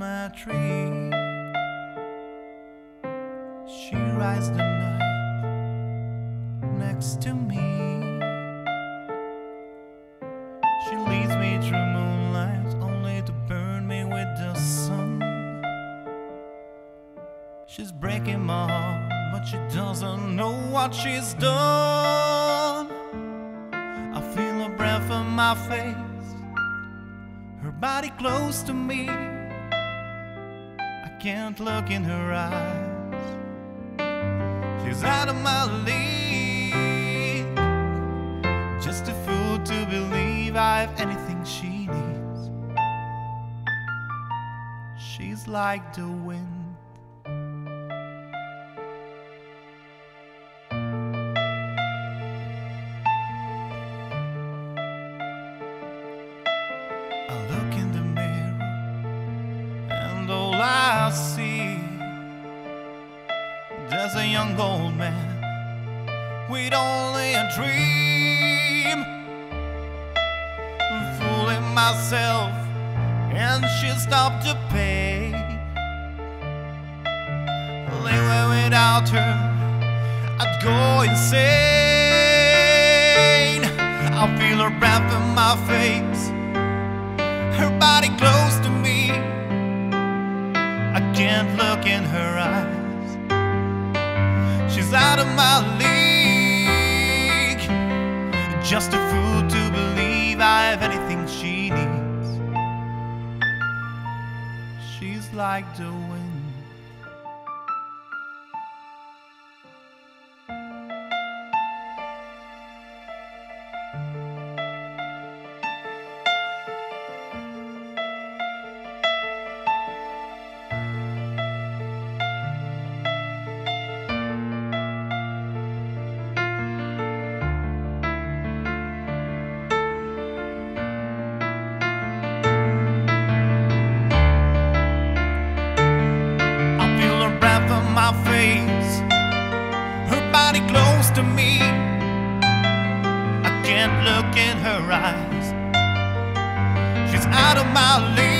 my tree. She rides the night next to me. She leads me through moonlight only to burn me with the sun. She's breaking my heart, but she doesn't know what she's done. I feel her breath on my face, body close to me. I can't look in her eyes. She's out of my league. Just a fool to believe I have anything she needs. She's like the wind. I look I see there's a young old man with only a dream. Fooling myself and she stopped to pay. Anyway, without her I'd go insane. I feel her breath in my face her body close to me. I can't look in her eyes. She's out of my league. Just a fool to believe I have anything she needs. She's like the wind. look in her eyes. She's out of my league.